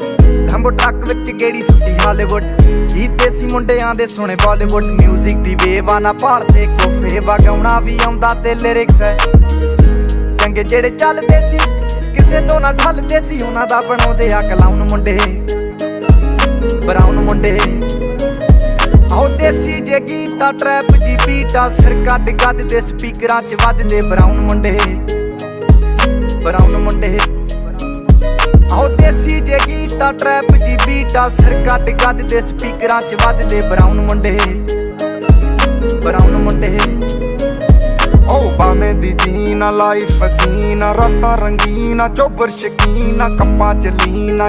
ਲੰਬੋ truck ਵਿੱਚ ਗੇੜੀ ਸੁੱਟੀ Hollywood ਜੀ ਦੇਸੀ ਮੁੰਡਿਆਂ ਦੇ ਸੁਣੇ ਬਾਲੀਵੁੱਡ 뮤직 ਦੀ ਵੇਵ ਆ ਨਾ ਭਾਲਦੇ ਕੋਫੇ ਵਗਾਉਣਾ ਵੀ ਆਉਂਦਾ ਤੇ ਲਿਰਿਕਸ ਹੈ। ਚੰਗੇ ਜਿਹੜੇ ਚੱਲਦੇ ਸੀ, ਕਿਸੇ ਤੋਂ ਨਾ ਠੱਲਦੇ ਸੀ, ਉਹਨਾਂ ਦਾ ਬਣਾਉਂਦੇ ਆ ਕਲਾਉਨ ਮੁੰਡੇ। ਬਰਾਉਨ ਮੁੰਡੇ। ਆਹ ਦੇਸੀ ਜੇ ਗੀਤਾ ਟਰੈਪ ਜੀ ਬੀਟਾ ਸਿਰ ਕੱਢ ਗੱਦ ਦੇ ਸਪੀਕਰਾਂ 'ਚ ਵੱਜਦੇ ਬਰਾਉਨ ਮੁੰਡੇ। ਬਰਾਉਨ ਜੇ ਗੀਤਾ ਟਰੈਪ ਜੀ ਬੀਟਾ ਸਿਰ ਕੱਢ ਗੱਦ ਸਪੀਕਰਾਂ 'ਚ ਵੱਜਦੇ ਬਰਾਊਨ ਮੁੰਡੇ। ਬਰਾਉਨ ਮੁੰਡੇ। ਓ ਬਾਵੇਂ ਦੀ ਜੀਨਾ ਲਾਈਫ ਹਸੀਨਾ ਰਾਤਾਂ ਰੰਗੀਨਾ ਚੋਬਰ ਸ਼ਕੀਨਾ ਕੱਪਾਂ ਚ ਲੀਨਾ